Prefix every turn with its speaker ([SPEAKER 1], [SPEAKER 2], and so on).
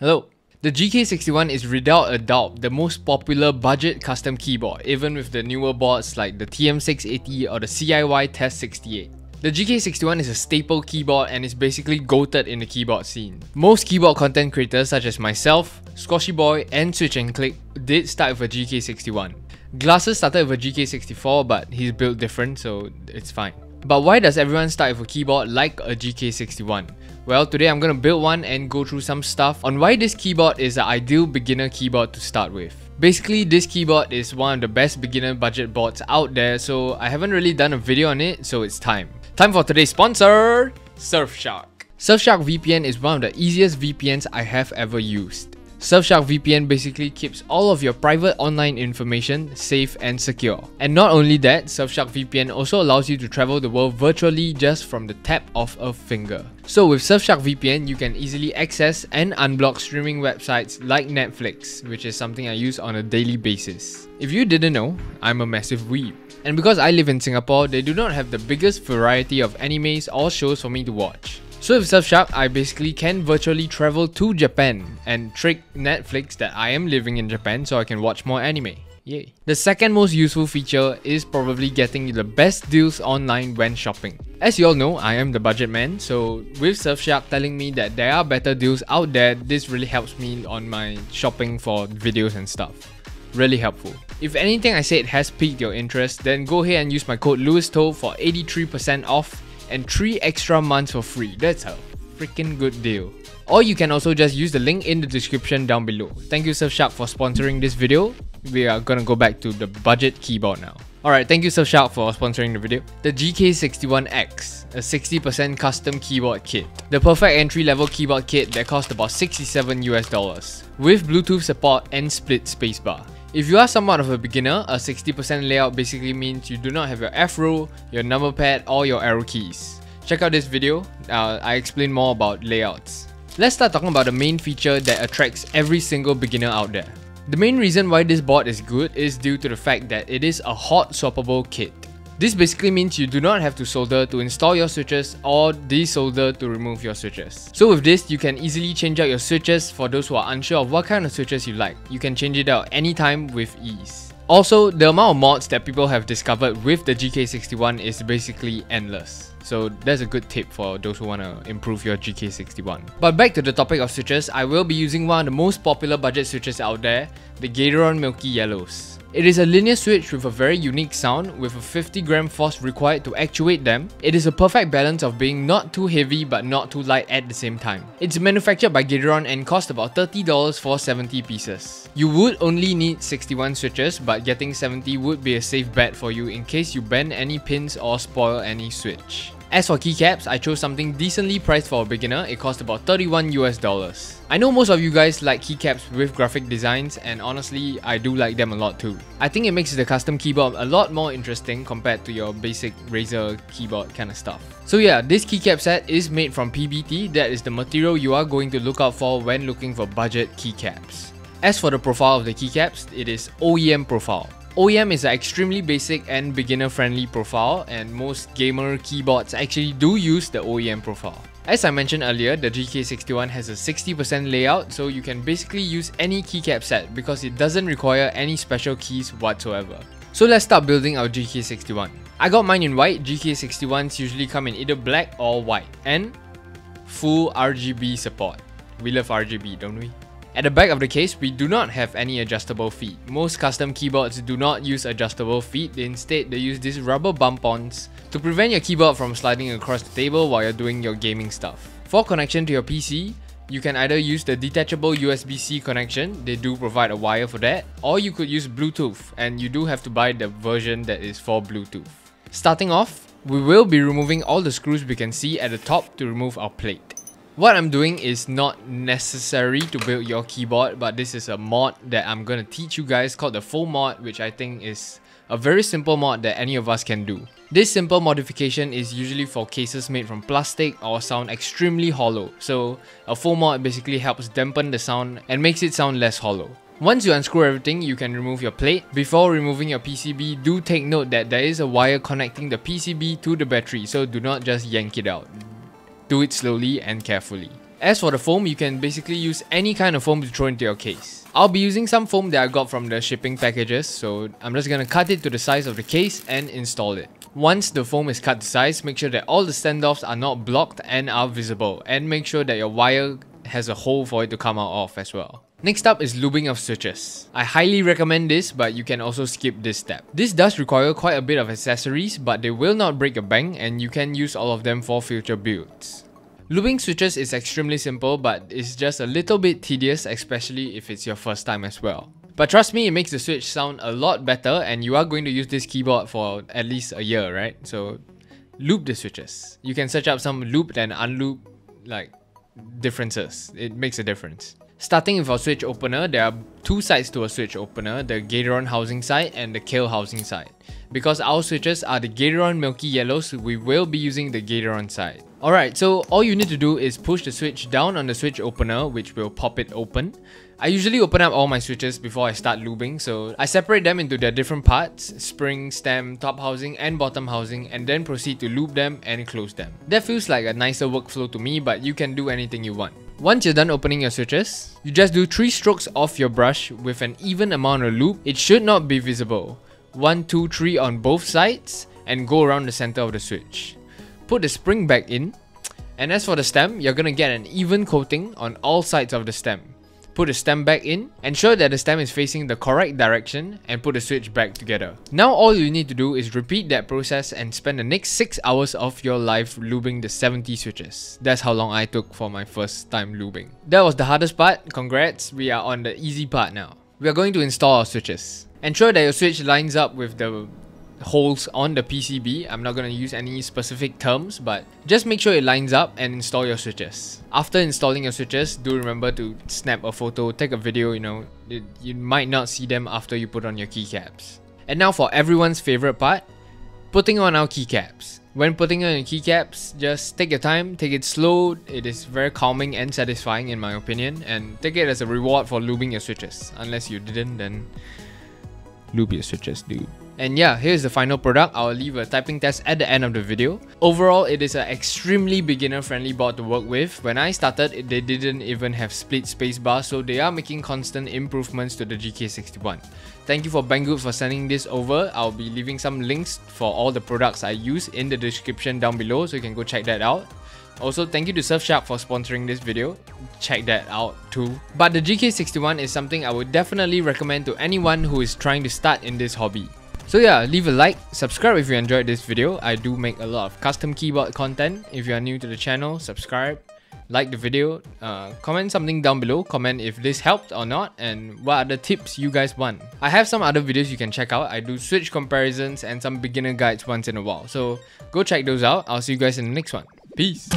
[SPEAKER 1] Hello. The GK61 is without a doubt the most popular budget custom keyboard, even with the newer boards like the TM680 or the CIY Test 68. The GK61 is a staple keyboard and is basically goated in the keyboard scene. Most keyboard content creators such as myself, Squashyboy and Switch and Click did start with a GK61. Glarses started with a GK64 but he's built different so it's fine. But why does everyone start with a keyboard like a GK61? Well, today I'm gonna build one and go through some stuff on why this keyboard is the ideal beginner keyboard to start with. Basically, this keyboard is one of the best beginner budget boards out there, so I haven't really done a video on it, so it's time. Time for today's sponsor, Surfshark. Surfshark VPN is one of the easiest VPNs I have ever used. Surfshark VPN basically keeps all of your private online information safe and secure. And not only that, Surfshark VPN also allows you to travel the world virtually just from the tap of a finger. So with Surfshark VPN, you can easily access and unblock streaming websites like Netflix, which is something I use on a daily basis. If you didn't know, I'm a massive weeb. And because I live in Singapore, they do not have the biggest variety of animes or shows for me to watch. So with Surfshark, I basically can virtually travel to Japan and trick Netflix that I am living in Japan so I can watch more anime. Yay. The second most useful feature is probably getting the best deals online when shopping. As you all know, I am the budget man, so with Surfshark telling me that there are better deals out there, this really helps me on my shopping for videos and stuff. Really helpful. If anything I said has piqued your interest, then go ahead and use my code LEWISTOH for 83% off and 3 extra months for free. That's a freaking good deal. Or you can also just use the link in the description down below. Thank you Surfshark for sponsoring this video. We are gonna go back to the budget keyboard now. Alright, thank you Surfshark for sponsoring the video. The GK61X, a 60% custom keyboard kit. The perfect entry-level keyboard kit that costs about 67 US dollars. With Bluetooth support and split spacebar. If you are somewhat of a beginner, a 60% layout basically means you do not have your F row, your number pad or your arrow keys. Check out this video, uh, I explain more about layouts. Let's start talking about the main feature that attracts every single beginner out there. The main reason why this board is good is due to the fact that it is a hot swappable kit. This basically means you do not have to solder to install your switches or desolder to remove your switches. So with this, you can easily change out your switches for those who are unsure of what kind of switches you like. You can change it out anytime with ease. Also, the amount of mods that people have discovered with the GK61 is basically endless. So that's a good tip for those who want to improve your GK61. But back to the topic of switches, I will be using one of the most popular budget switches out there, the Gateron Milky Yellows. It is a linear switch with a very unique sound with a 50 gram force required to actuate them. It is a perfect balance of being not too heavy but not too light at the same time. It's manufactured by Gateron and cost about $30 for 70 pieces. You would only need 61 switches but getting 70 would be a safe bet for you in case you bend any pins or spoil any switch. As for keycaps, I chose something decently priced for a beginner, it cost about 31 US dollars. I know most of you guys like keycaps with graphic designs and honestly, I do like them a lot too. I think it makes the custom keyboard a lot more interesting compared to your basic Razer keyboard kind of stuff. So yeah, this keycap set is made from PBT, that is the material you are going to look out for when looking for budget keycaps. As for the profile of the keycaps, it is OEM profile. OEM is an extremely basic and beginner friendly profile and most gamer keyboards actually do use the OEM profile. As I mentioned earlier, the GK61 has a 60% layout so you can basically use any keycap set because it doesn't require any special keys whatsoever. So let's start building our GK61. I got mine in white, GK61s usually come in either black or white and full RGB support. We love RGB, don't we? At the back of the case, we do not have any adjustable feet. Most custom keyboards do not use adjustable feet, instead they use these rubber bump-ons to prevent your keyboard from sliding across the table while you're doing your gaming stuff. For connection to your PC, you can either use the detachable USB-C connection, they do provide a wire for that, or you could use Bluetooth, and you do have to buy the version that is for Bluetooth. Starting off, we will be removing all the screws we can see at the top to remove our plate. What I'm doing is not necessary to build your keyboard, but this is a mod that I'm gonna teach you guys called the foam mod, which I think is a very simple mod that any of us can do. This simple modification is usually for cases made from plastic or sound extremely hollow, so a foam mod basically helps dampen the sound and makes it sound less hollow. Once you unscrew everything, you can remove your plate. Before removing your PCB, do take note that there is a wire connecting the PCB to the battery, so do not just yank it out. Do it slowly and carefully. As for the foam, you can basically use any kind of foam to throw into your case. I'll be using some foam that I got from the shipping packages, so I'm just gonna cut it to the size of the case and install it. Once the foam is cut to size, make sure that all the standoffs are not blocked and are visible, and make sure that your wire has a hole for it to come out of as well. Next up is lubing of switches. I highly recommend this, but you can also skip this step. This does require quite a bit of accessories, but they will not break a bank and you can use all of them for future builds. Lubing switches is extremely simple, but it's just a little bit tedious, especially if it's your first time as well. But trust me, it makes the Switch sound a lot better and you are going to use this keyboard for at least a year, right? So lube the switches. You can search up some lubed and unlubed like differences. It makes a difference. Starting with our switch opener, there are two sides to a switch opener, the Gateron housing side and the Kailh housing side. Because our switches are the Gateron Milky Yellows, we will be using the Gateron side. Alright, so all you need to do is push the switch down on the switch opener, which will pop it open. I usually open up all my switches before I start lubing, so I separate them into their different parts, spring, stem, top housing and bottom housing, and then proceed to lube them and close them. That feels like a nicer workflow to me, but you can do anything you want. Once you're done opening your switches, you just do 3 strokes off your brush with an even amount of lube. It should not be visible. 1, 2, 3 on both sides, and go around the center of the switch put the spring back in. And as for the stem, you're gonna get an even coating on all sides of the stem. Put the stem back in, ensure that the stem is facing the correct direction and put the switch back together. Now all you need to do is repeat that process and spend the next 6 hours of your life lubing the 70 switches. That's how long I took for my first time lubing. That was the hardest part, congrats, we are on the easy part now. We are going to install our switches. Ensure that your switch lines up with the holes on the PCB. I'm not going to use any specific terms, but just make sure it lines up and install your switches. After installing your switches, do remember to snap a photo, take a video, you know, it, you might not see them after you put on your keycaps. And now for everyone's favorite part, putting on our keycaps. When putting on your keycaps, just take your time, take it slow, it is very calming and satisfying in my opinion, and take it as a reward for lubing your switches. Unless you didn't, then lube your switches, dude. And yeah, here's the final product. I'll leave a typing test at the end of the video. Overall, it is an extremely beginner-friendly board to work with. When I started, they didn't even have split space spacebar, so they are making constant improvements to the GK61. Thank you for Banggood for sending this over. I'll be leaving some links for all the products I use in the description down below, so you can go check that out. Also, thank you to Surfshark for sponsoring this video. Check that out too. But the GK61 is something I would definitely recommend to anyone who is trying to start in this hobby. So yeah, leave a like, subscribe if you enjoyed this video. I do make a lot of custom keyboard content. If you are new to the channel, subscribe, like the video, uh, comment something down below, comment if this helped or not, and what other tips you guys want. I have some other videos you can check out. I do switch comparisons and some beginner guides once in a while. So go check those out. I'll see you guys in the next one. Peace.